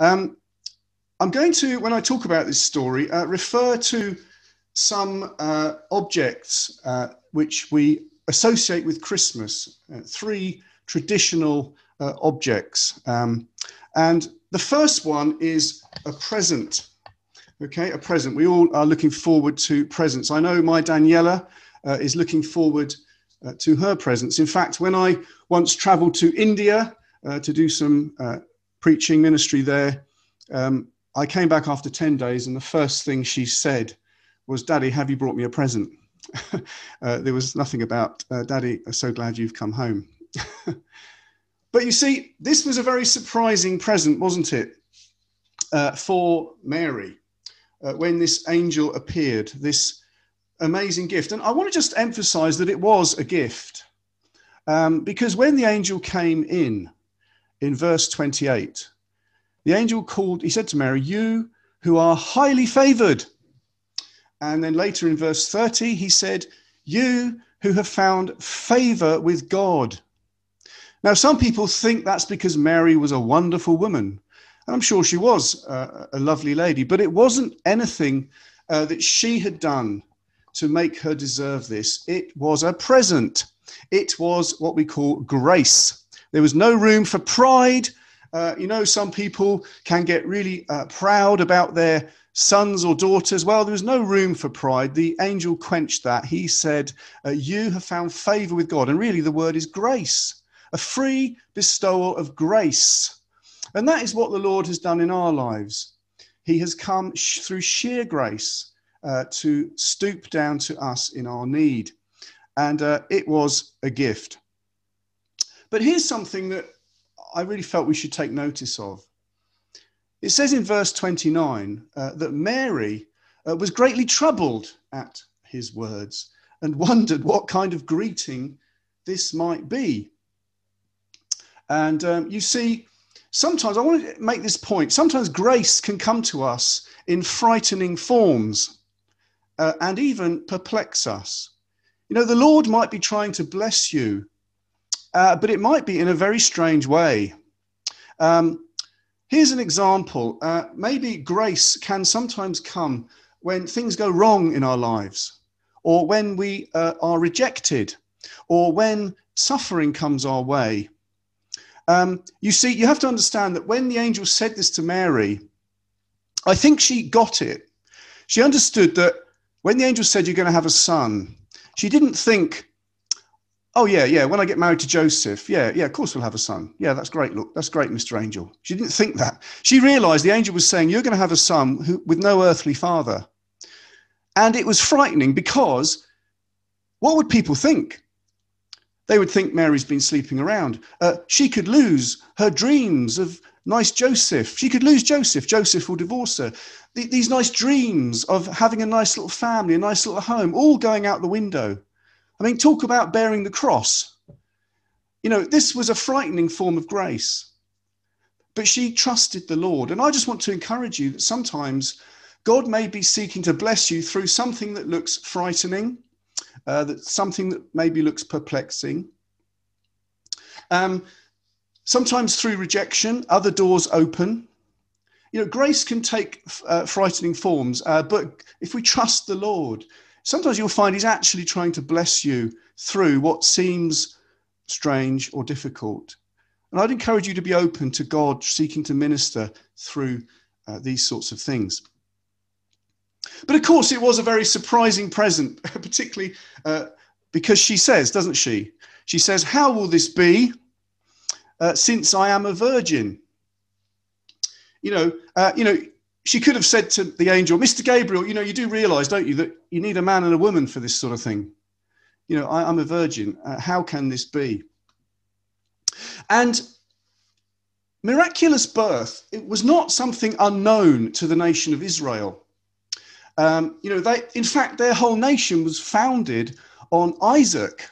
Um, I'm going to, when I talk about this story, uh, refer to some uh, objects uh, which we associate with Christmas, uh, three traditional uh, objects. Um, and the first one is a present. Okay, a present. We all are looking forward to presents. I know my Daniela uh, is looking forward to her presents. In fact, when I once traveled to India to do some preaching ministry there, um, I came back after 10 days, and the first thing she said was, Daddy, have you brought me a present? Uh, there was nothing about, uh, Daddy, I'm so glad you've come home. but you see, this was a very surprising present, wasn't it, for Mary when this angel appeared, this amazing gift. And I want to just emphasize that it was a gift. Um, because when the angel came in, in verse 28, the angel called, he said to Mary, You who are highly favored. And then later in verse 30, he said, You who have found favor with God. Now, some people think that's because Mary was a wonderful woman. And I'm sure she was uh, a lovely lady, but it wasn't anything uh, that she had done to make her deserve this. It was a present. It was what we call grace. There was no room for pride. Uh, you know, some people can get really uh, proud about their sons or daughters. Well, there was no room for pride. The angel quenched that. He said, uh, You have found favor with God. And really, the word is grace, a free bestowal of grace. And that is what the Lord has done in our lives. He has come sh- through sheer grace uh, to stoop down to us in our need. And uh, it was a gift. But here's something that I really felt we should take notice of. It says in verse 29 uh, that Mary uh, was greatly troubled at his words and wondered what kind of greeting this might be. And um, you see, sometimes I want to make this point sometimes grace can come to us in frightening forms uh, and even perplex us. You know, the Lord might be trying to bless you, uh, but it might be in a very strange way. Um, here's an example. Uh, maybe grace can sometimes come when things go wrong in our lives, or when we uh, are rejected, or when suffering comes our way. Um, you see, you have to understand that when the angel said this to Mary, I think she got it. She understood that when the angel said you're going to have a son, she didn't think, oh, yeah, yeah, when I get married to Joseph, yeah, yeah, of course we'll have a son. Yeah, that's great. Look, that's great, Mr. Angel. She didn't think that. She realized the angel was saying, you're going to have a son who, with no earthly father. And it was frightening because what would people think? They would think Mary's been sleeping around. Uh, she could lose her dreams of nice Joseph. She could lose Joseph. Joseph will divorce her these nice dreams of having a nice little family, a nice little home, all going out the window. I mean, talk about bearing the cross. You know, this was a frightening form of grace. But she trusted the Lord. And I just want to encourage you that sometimes God may be seeking to bless you through something that looks frightening, uh, that something that maybe looks perplexing. Um, sometimes through rejection, other doors open you know, grace can take uh, frightening forms, uh, but if we trust the Lord, sometimes you'll find He's actually trying to bless you through what seems strange or difficult. And I'd encourage you to be open to God seeking to minister through uh, these sorts of things. But of course, it was a very surprising present, particularly uh, because she says, doesn't she? She says, How will this be uh, since I am a virgin? you know, uh, you know, she could have said to the angel, Mr. Gabriel, you know, you do realize, don't you, that you need a man and a woman for this sort of thing. You know, I, am a virgin. Uh, how can this be? And miraculous birth, it was not something unknown to the nation of Israel. Um, you know, they, in fact, their whole nation was founded on Isaac.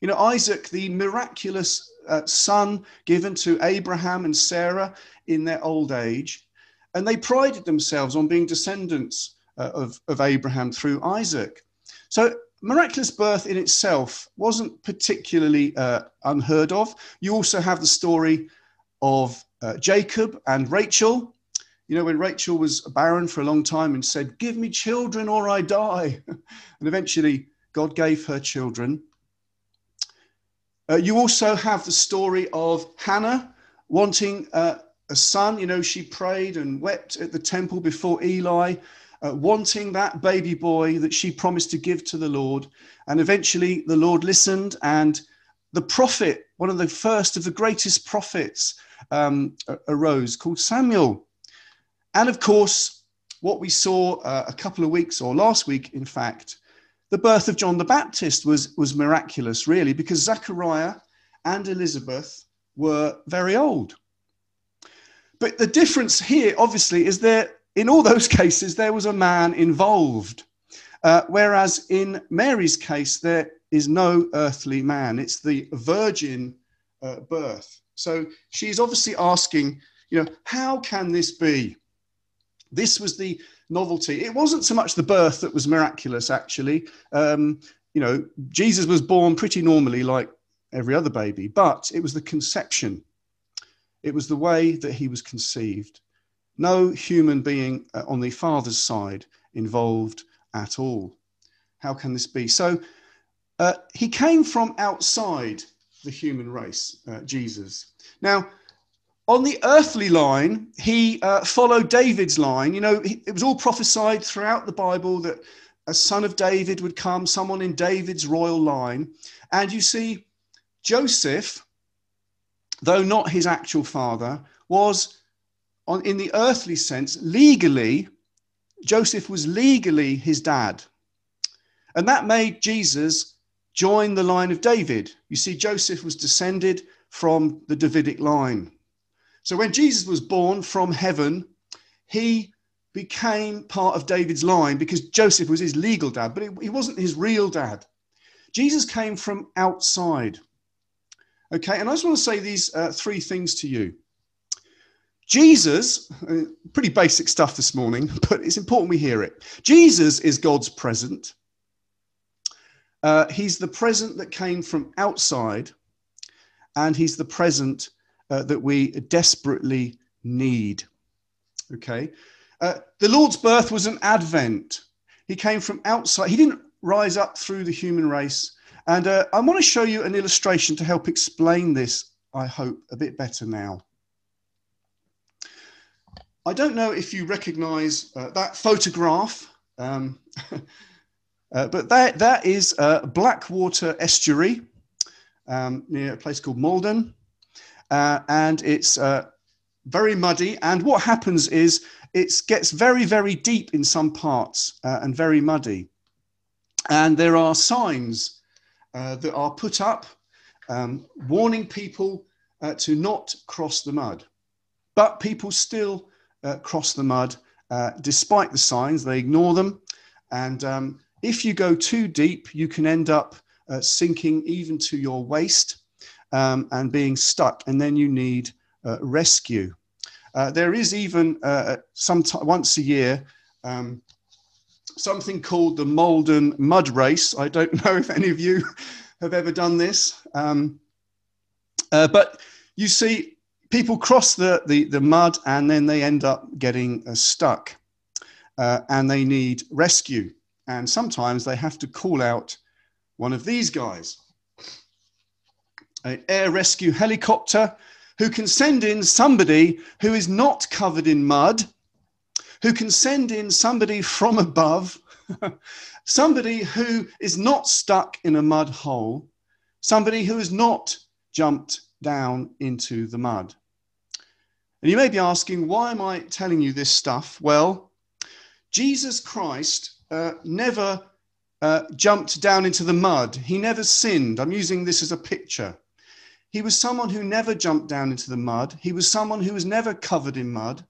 You know, Isaac, the miraculous uh, son given to Abraham and Sarah in their old age. And they prided themselves on being descendants uh, of, of Abraham through Isaac. So, miraculous birth in itself wasn't particularly uh, unheard of. You also have the story of uh, Jacob and Rachel, You know, when Rachel was barren for a long time and said, Give me children or I die. and eventually, God gave her children. Uh, you also have the story of Hannah wanting uh, a son. You know, she prayed and wept at the temple before Eli, uh, wanting that baby boy that she promised to give to the Lord. And eventually, the Lord listened, and the prophet, one of the first of the greatest prophets, um, arose called Samuel. And of course, what we saw uh, a couple of weeks or last week, in fact, the birth of John the Baptist was, was miraculous, really, because Zechariah and Elizabeth were very old. But the difference here, obviously, is that in all those cases, there was a man involved. Uh, whereas in Mary's case, there is no earthly man, it's the virgin uh, birth. So she's obviously asking, you know, how can this be? This was the novelty. It wasn't so much the birth that was miraculous, actually. Um, you know, Jesus was born pretty normally, like every other baby, but it was the conception. It was the way that he was conceived. No human being uh, on the father's side involved at all. How can this be? So uh, he came from outside the human race, uh, Jesus. Now, on the earthly line, he uh, followed David's line. You know, it was all prophesied throughout the Bible that a son of David would come, someone in David's royal line. And you see, Joseph, though not his actual father, was, on, in the earthly sense, legally, Joseph was legally his dad. And that made Jesus join the line of David. You see, Joseph was descended from the Davidic line. So when Jesus was born from heaven, he became part of David's line because Joseph was his legal dad, but he wasn't his real dad. Jesus came from outside. Okay, and I just want to say these uh, three things to you. Jesus, uh, pretty basic stuff this morning, but it's important we hear it. Jesus is God's present. Uh, he's the present that came from outside, and he's the present uh, that we desperately need. Okay. Uh, the Lord's birth was an advent. He came from outside. He didn't rise up through the human race. And uh, I want to show you an illustration to help explain this, I hope, a bit better now. I don't know if you recognize uh, that photograph, um, uh, but that, that is Blackwater Estuary um, near a place called Maldon uh, and it's uh, very muddy. And what happens is it gets very, very deep in some parts uh, and very muddy. And there are signs uh, that are put up um, warning people uh, to not cross the mud. But people still uh, cross the mud despite the signs, they ignore them. And um, if you go too deep, you can end up sinking even to your waist um, and being stuck, and then you need uh, rescue. Uh, there is even uh, some once a year um, something called the Maldon Mud Race. I don't know if any of you have ever done this, um, uh, but you see people cross the, the, the, mud and then they end up getting uh, stuck uh, and they need rescue. And sometimes they have to call out one of these guys an air rescue helicopter who can send in somebody who is not covered in mud, who can send in somebody from above, somebody who is not stuck in a mud hole, somebody who has not jumped down into the mud. And you may be asking, why am I telling you this stuff? Well, Jesus Christ uh, never uh, jumped down into the mud. He never sinned. I'm using this as a picture. He was someone who never jumped down into the mud. He was someone who was never covered in mud.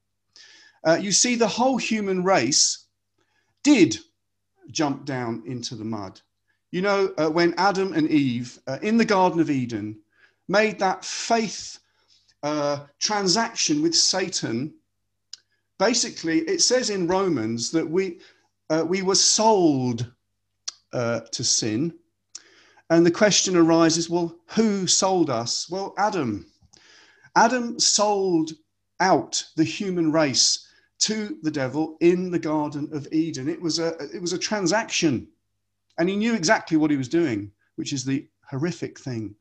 Uh, you see, the whole human race did jump down into the mud. You know, uh, when Adam and Eve uh, in the Garden of Eden made that faith uh, transaction with Satan, basically, it says in Romans that we, uh, we were sold uh, to sin and the question arises well, who sold us? Well, Adam. Adam sold out the human race to the devil in the Garden of Eden. It was a, it was a transaction. And he knew exactly what he was doing, which is the horrific thing.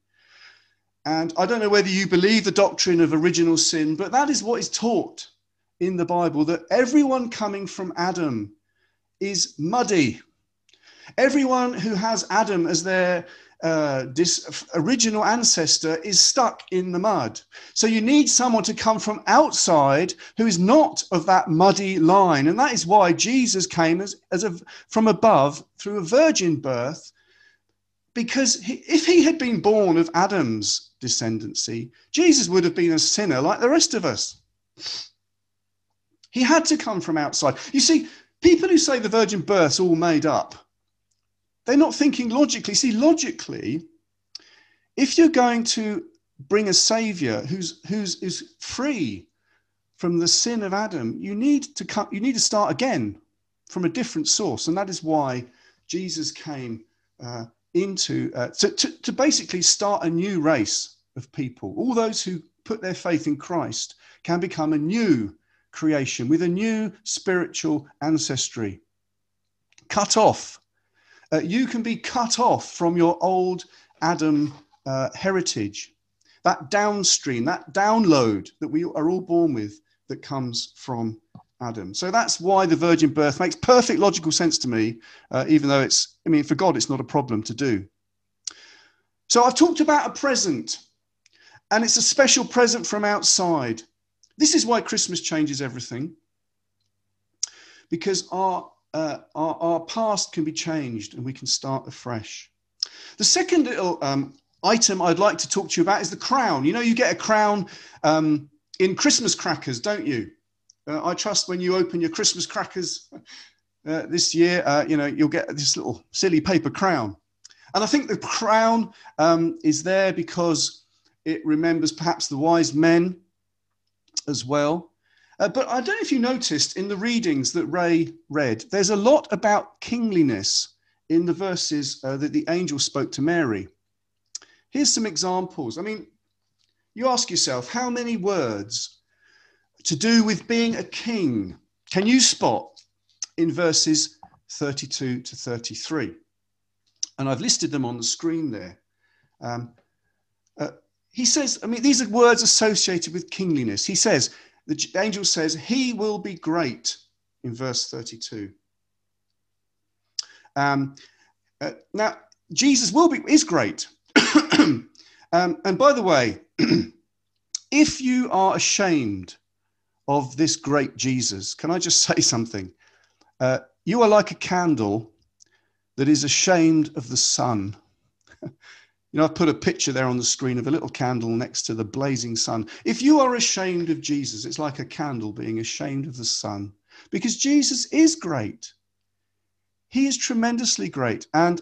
And I don't know whether you believe the doctrine of original sin, but that is what is taught in the Bible that everyone coming from Adam is muddy. Everyone who has Adam as their uh, this original ancestor is stuck in the mud. So you need someone to come from outside who is not of that muddy line. And that is why Jesus came as, as a, from above through a virgin birth. Because he, if he had been born of Adam's descendancy, Jesus would have been a sinner like the rest of us. He had to come from outside. You see, people who say the virgin birth's all made up, they're not thinking logically. See, logically, if you're going to bring a savior who's who's is free from the sin of Adam, you need to come, you need to start again from a different source, and that is why Jesus came uh, into uh, to, to, to basically start a new race of people. All those who put their faith in Christ can become a new creation with a new spiritual ancestry. Cut off uh, you can be cut off from your old Adam uh, heritage, that downstream, that download that we are all born with that comes from Adam. So that's why the virgin birth makes perfect logical sense to me, uh, even though it's, I mean, for God, it's not a problem to do. So I've talked about a present, and it's a special present from outside. This is why Christmas changes everything, because our uh, our, our, past can be changed and we can start afresh. The second little um, item I'd like to talk to you about is the crown. You know, you get a crown um, in Christmas crackers, don't you? Uh, I trust when you open your Christmas crackers uh, this year, uh, you know, you'll get this little silly paper crown. And I think the crown um, is there because it remembers perhaps the wise men as well. Uh, but I don't know if you noticed in the readings that Ray read, there's a lot about kingliness in the verses uh, that the angel spoke to Mary. Here's some examples. I mean, you ask yourself, how many words to do with being a king can you spot in verses 32 to 33? And I've listed them on the screen there. Um, uh, he says, I mean, these are words associated with kingliness. He says, the angel says, He will be great in verse 32. Um, uh, now, Jesus will be is great. um, and by the way, if you are ashamed of this great Jesus, can I just say something? Uh, you are like a candle that is ashamed of the sun. You know, I've put a picture there on the screen of a little candle next to the blazing sun. If you are ashamed of Jesus, it's like a candle being ashamed of the sun because Jesus is great. He is tremendously great. And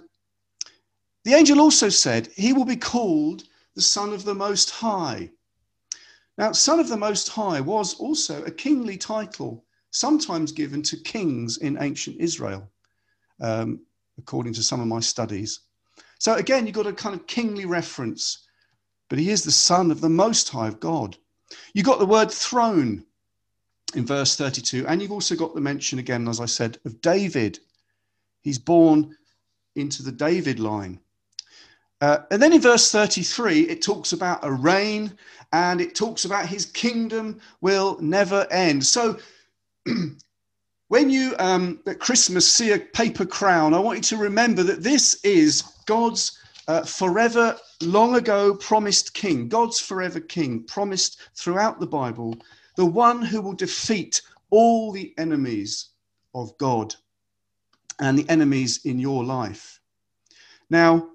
the angel also said, He will be called the Son of the Most High. Now, Son of the Most High was also a kingly title, sometimes given to kings in ancient Israel, um, according to some of my studies. So again, you've got a kind of kingly reference, but he is the son of the Most High of God. You've got the word throne in verse 32, and you've also got the mention again, as I said, of David. He's born into the David line. Uh, and then in verse 33, it talks about a reign and it talks about his kingdom will never end. So when you um, at Christmas see a paper crown, I want you to remember that this is God's uh, forever, long ago promised king, God's forever king, promised throughout the Bible, the one who will defeat all the enemies of God and the enemies in your life. Now,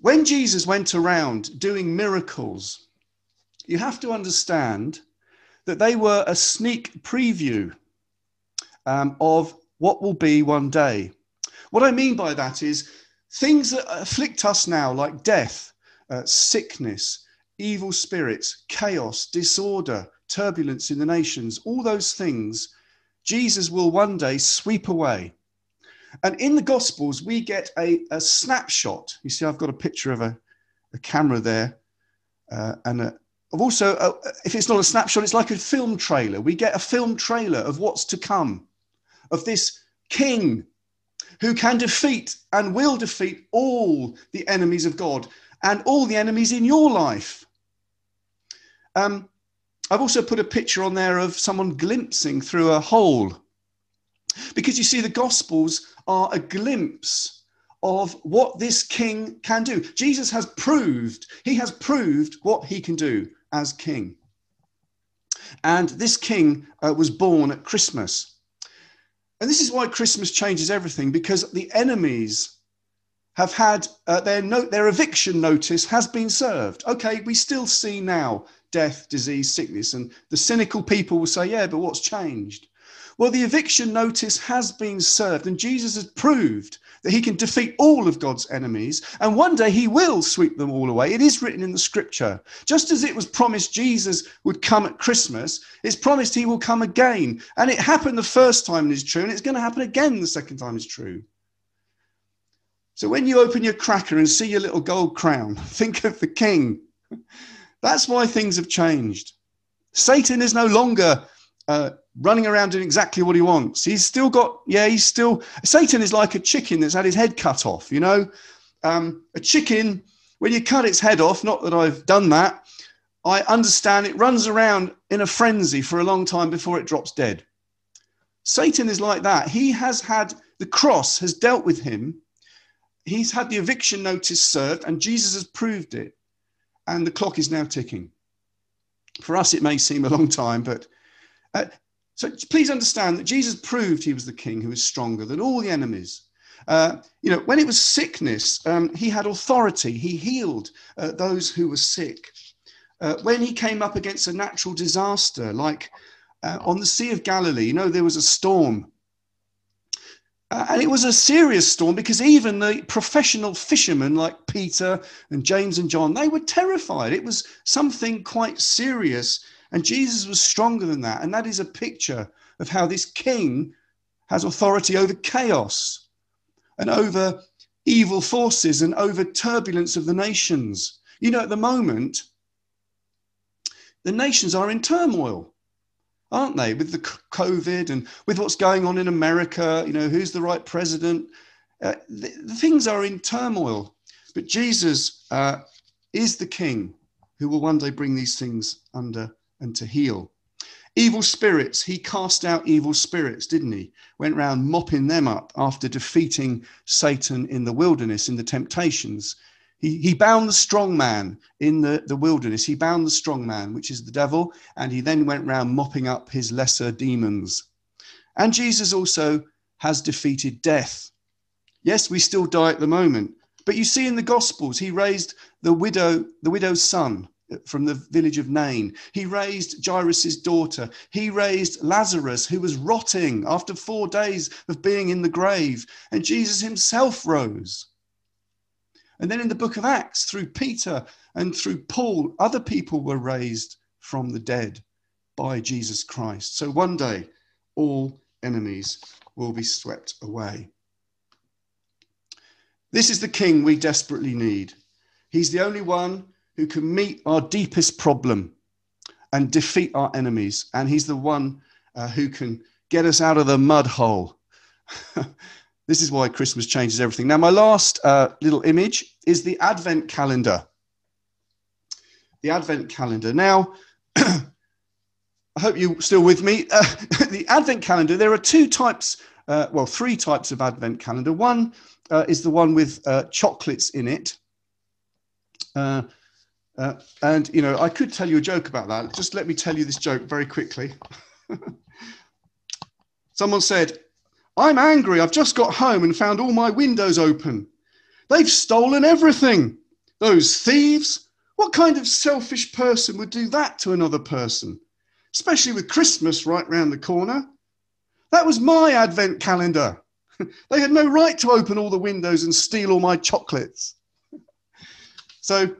when Jesus went around doing miracles, you have to understand that they were a sneak preview um, of what will be one day. What I mean by that is things that afflict us now, like death, uh, sickness, evil spirits, chaos, disorder, turbulence in the nations, all those things, Jesus will one day sweep away. And in the Gospels, we get a, a snapshot. You see, I've got a picture of a, a camera there uh, and a, also, uh, if it's not a snapshot, it's like a film trailer. We get a film trailer of what's to come, of this king who can defeat and will defeat all the enemies of God and all the enemies in your life. Um, I've also put a picture on there of someone glimpsing through a hole. Because you see, the Gospels are a glimpse of what this king can do. Jesus has proved, he has proved what he can do as king. And this king uh, was born at Christmas. And this is why Christmas changes everything because the enemies have had uh, their note, their eviction notice has been served. Okay, we still see now death, disease, sickness, and the cynical people will say, "Yeah, but what's changed?" Well, the eviction notice has been served, and Jesus has proved that he can defeat all of God's enemies, and one day he will sweep them all away. It is written in the scripture. Just as it was promised Jesus would come at Christmas, it's promised he will come again. And it happened the first time and is true, and it's going to happen again the second time is true. So when you open your cracker and see your little gold crown, think of the king. That's why things have changed. Satan is no longer uh, running around doing exactly what he wants. He's still got, yeah, he's still, Satan is like a chicken that's had his head cut off, you know? Um, a chicken, when you cut its head off, not that I've done that, I understand it runs around in a frenzy for a long time before it drops dead. Satan is like that. He has had, the cross has dealt with him. He's had the eviction notice served, and Jesus has proved it. And the clock is now ticking. For us, it may seem a long time, but uh, so please understand that Jesus proved he was the king who was stronger than all the enemies. Uh, you know, when it was sickness, um, he had authority. He healed uh, those who were sick. Uh, when he came up against a natural disaster, like uh, on the Sea of Galilee, you know, there was a storm. Uh, and it was a serious storm because even the professional fishermen like Peter and James and John, they were terrified. It was something quite serious and Jesus was stronger than that. And that is a picture of how this king has authority over chaos and over evil forces and over turbulence of the nations. You know, at the moment, the nations are in turmoil, aren't they? With the COVID and with what's going on in America, you know, who's the right president? Uh, the, the, things are in turmoil. But Jesus uh, is the king who will one day bring these things under and to heal. Evil spirits, he cast out evil spirits, didn't he? Went round mopping them up after defeating Satan in the wilderness, in the temptations. He, he bound the strong man in the, the wilderness. He bound the strong man, which is the devil, and he then went round mopping up his lesser demons. And Jesus also has defeated death. Yes, we still die at the moment, but you see in the Gospels, he raised the widow, the widow's son from the village of Nain. He raised Jairus' daughter. He raised Lazarus, who was rotting after four days of being in the grave. And Jesus himself rose. And then in the book of Acts, through Peter and through Paul, other people were raised from the dead by Jesus Christ. So one day, all enemies will be swept away. This is the king we desperately need. He's the only one who can meet our deepest problem and defeat our enemies. And he's the one uh, who can get us out of the mud hole. this is why Christmas changes everything. Now, my last uh, little image is the Advent calendar. The Advent calendar. Now, I hope you're still with me. Uh, the Advent calendar, there are two types, uh, well, three types of Advent calendar. One uh, is the one with uh, chocolates in it. Uh, and, you know, I could tell you a joke about that. Just let me tell you this joke very quickly. Someone said, I'm angry. I've just got home and found all my windows open. They've stolen everything. Those thieves. What kind of selfish person would do that to another person? Especially with Christmas right round the corner. That was my advent calendar. they had no right to open all the windows and steal all my chocolates. so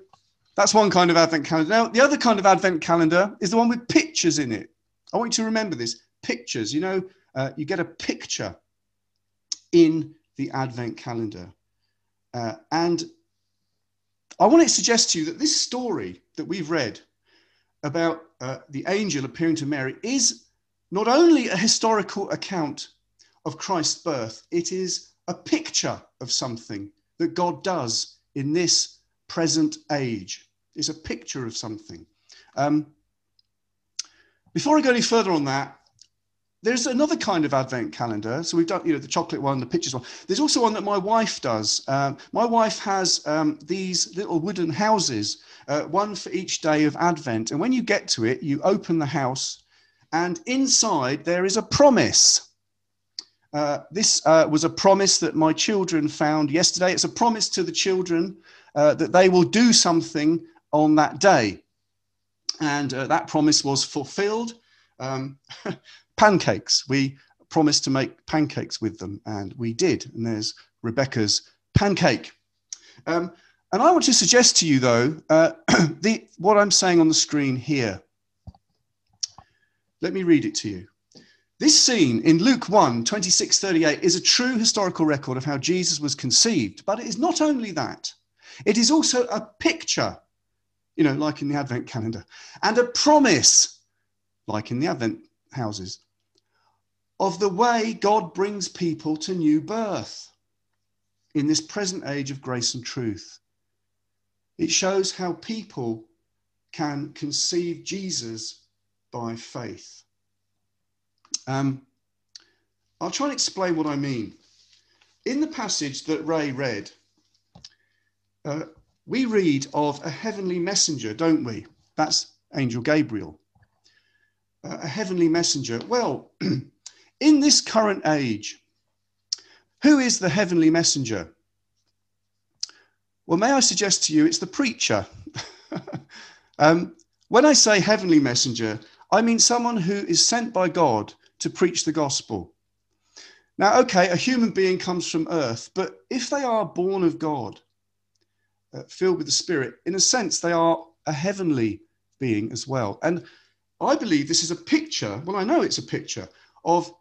that's one kind of advent calendar. Now, the other kind of advent calendar is the one with pictures in it. I want you to remember this pictures. You know, uh, you get a picture in the advent calendar. Uh, and I want to suggest to you that this story that we've read about uh, the angel appearing to Mary is not only a historical account of Christ's birth, it is a picture of something that God does in this present age. It's a picture of something. Um, before I go any further on that, there's another kind of advent calendar. So we've done, you know, the chocolate one, the pictures one. There's also one that my wife does. Um, my wife has um, these little wooden houses, uh, one for each day of Advent. And when you get to it, you open the house, and inside there is a promise. Uh, this uh, was a promise that my children found yesterday. It's a promise to the children uh, that they will do something on that day. And uh, that promise was fulfilled. Um, pancakes. We promised to make pancakes with them, and we did. And there's Rebecca's pancake. Um, and I want to suggest to you, though, uh, the, what I'm saying on the screen here. Let me read it to you. This scene in Luke 1 26 38 is a true historical record of how Jesus was conceived, but it is not only that, it is also a picture, you know, like in the Advent calendar, and a promise, like in the Advent houses, of the way God brings people to new birth in this present age of grace and truth. It shows how people can conceive Jesus by faith. Um, I'll try and explain what I mean. In the passage that Ray read, uh, we read of a heavenly messenger, don't we? That's Angel Gabriel. Uh, a heavenly messenger. Well, in this current age, who is the heavenly messenger? Well, may I suggest to you it's the preacher. um, when I say heavenly messenger, I mean someone who is sent by God to preach the gospel. Now, okay, a human being comes from earth, but if they are born of God, uh, filled with the Spirit, in a sense, they are a heavenly being as well. And I believe this is a picture, well, I know it's a picture of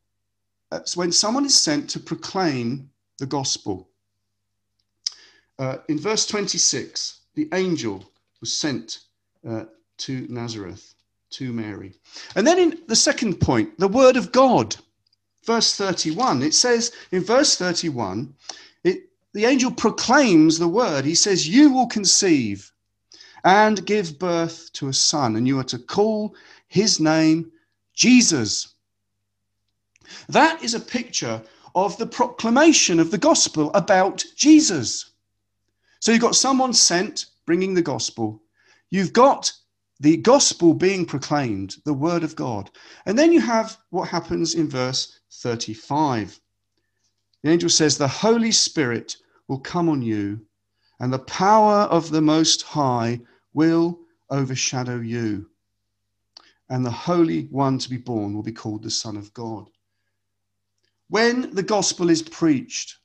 uh, when someone is sent to proclaim the gospel. Uh, in verse 26, the angel was sent uh, to Nazareth to Mary. And then in the second point, the word of God, verse 31, it says in verse 31, it, the angel proclaims the word. He says, You will conceive and give birth to a son, and you are to call his name Jesus. That is a picture of the proclamation of the gospel about Jesus. So you've got someone sent bringing the gospel. You've got the gospel being proclaimed, the word of God. And then you have what happens in verse 35. The angel says, The Holy Spirit will come on you, and the power of the Most High will overshadow you. And the Holy One to be born will be called the Son of God. When the gospel is preached,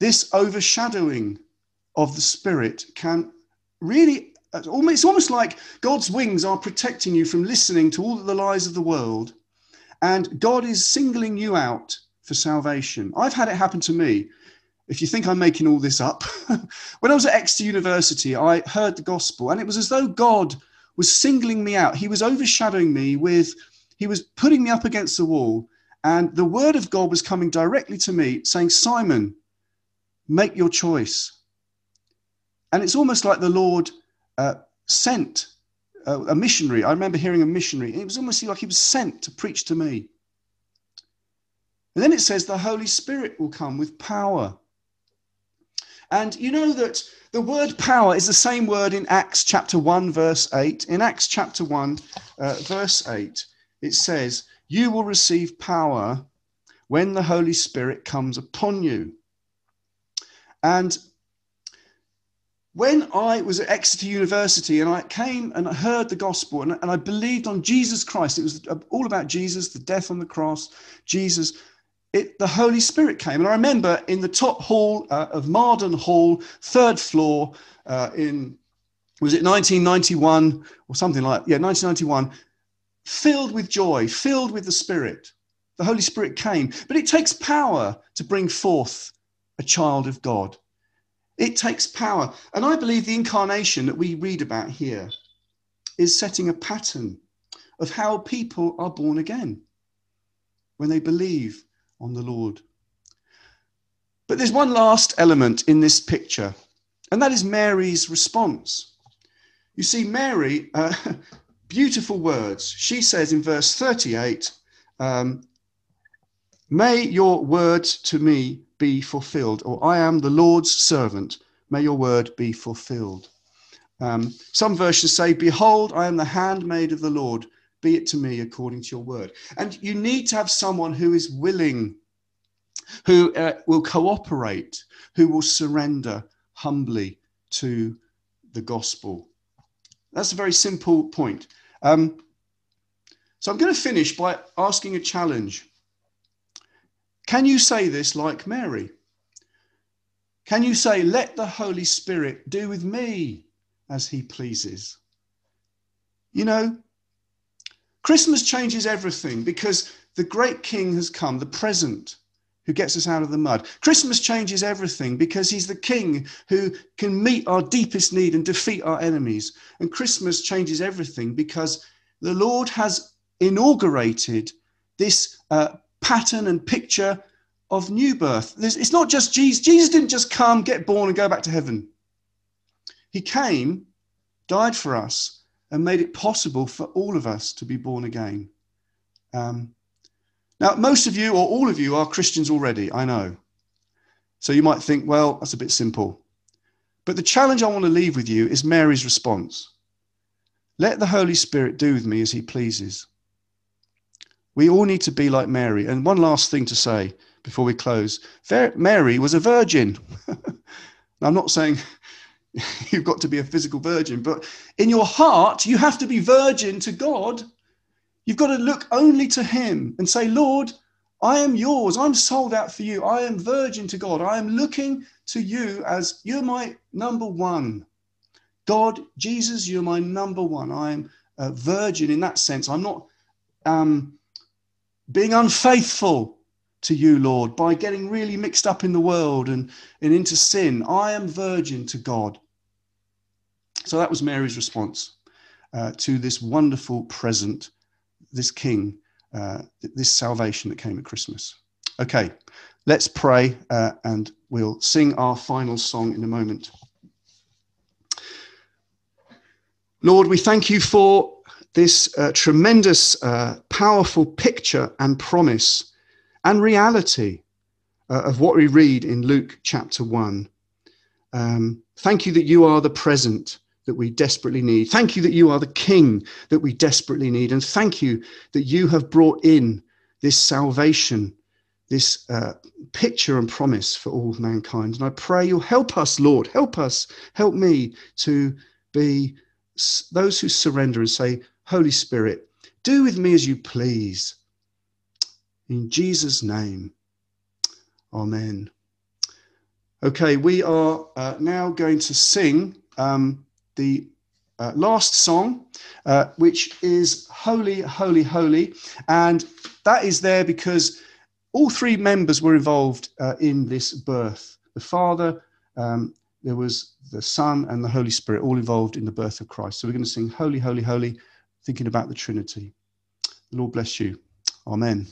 this overshadowing of the Spirit can really it's almost like God's wings are protecting you from listening to all the lies of the world, and God is singling you out for salvation. I've had it happen to me. If you think I'm making all this up, when I was at Exeter University, I heard the gospel, and it was as though God was singling me out. He was overshadowing me with, he was putting me up against the wall, and the word of God was coming directly to me, saying, Simon, make your choice. And it's almost like the Lord uh, sent uh, a missionary. I remember hearing a missionary. It was almost like he was sent to preach to me. And then it says the Holy Spirit will come with power. And you know that the word power is the same word in Acts chapter 1, verse 8. In Acts chapter 1, uh, verse 8, it says, You will receive power when the Holy Spirit comes upon you. And when I was at Exeter University and I came and I heard the gospel and, and I believed on Jesus Christ, it was all about Jesus, the death on the cross, Jesus. It, the Holy Spirit came. And I remember in the top hall uh, of Mardon Hall, third floor, uh, in was it 1991 or something like yeah 1991, filled with joy, filled with the Spirit. The Holy Spirit came, but it takes power to bring forth a child of God. It takes power. And I believe the incarnation that we read about here is setting a pattern of how people are born again when they believe on the Lord. But there's one last element in this picture, and that is Mary's response. You see, Mary, uh, beautiful words. She says in verse 38, um, May your words to me be fulfilled, or I am the Lord's servant. May your word be fulfilled. Um, some versions say, Behold, I am the handmaid of the Lord. Be it to me according to your word. And you need to have someone who is willing, who uh, will cooperate, who will surrender humbly to the gospel. That's a very simple point. Um, so I'm going to finish by asking a challenge. Can you say this like Mary? Can you say, Let the Holy Spirit do with me as he pleases? You know, Christmas changes everything because the great king has come, the present who gets us out of the mud. Christmas changes everything because he's the king who can meet our deepest need and defeat our enemies. And Christmas changes everything because the Lord has inaugurated this uh, pattern and picture of new birth. it's not just Jesus. Jesus didn't just come, get born, and go back to heaven. He came, died for us, and made it possible for all of us to be born again. Um, now, most of you or all of you are Christians already, I know. So you might think, well, that's a bit simple. But the challenge I want to leave with you is Mary's response. Let the Holy Spirit do with me as he pleases. We all need to be like Mary. And one last thing to say before we close Mary was a virgin. I'm not saying you've got to be a physical virgin, but in your heart, you have to be virgin to God You've got to look only to Him and say, Lord, I am yours. I'm sold out for you. I am virgin to God. I am looking to you as you're my number one. God, Jesus, you're my number one. I am a virgin in that sense. I'm not um, being unfaithful to you, Lord, by getting really mixed up in the world and, and into sin. I am virgin to God. So that was Mary's response uh, to this wonderful present this King, uh, this salvation that came at Christmas. Okay, let's pray uh, and we'll sing our final song in a moment. Lord, we thank you for this uh, tremendous, uh, powerful picture and promise and reality uh, of what we read in Luke chapter 1. Um, thank you that you are the present that we desperately need. Thank you that you are the King that we desperately need. And thank you that you have brought in this salvation, this uh, picture and promise for all mankind. And I pray you'll help us, Lord, help us, help me to be those who surrender and say, Holy Spirit, do with me as you please. In Jesus' name, Amen. Okay, we are uh, now going to sing. Um, the uh, last song, uh, which is Holy, Holy, Holy. And that is there because all three members were involved uh, in this birth the Father, um, there was the Son, and the Holy Spirit, all involved in the birth of Christ. So we're going to sing Holy, Holy, Holy, thinking about the Trinity. The Lord bless you. Amen.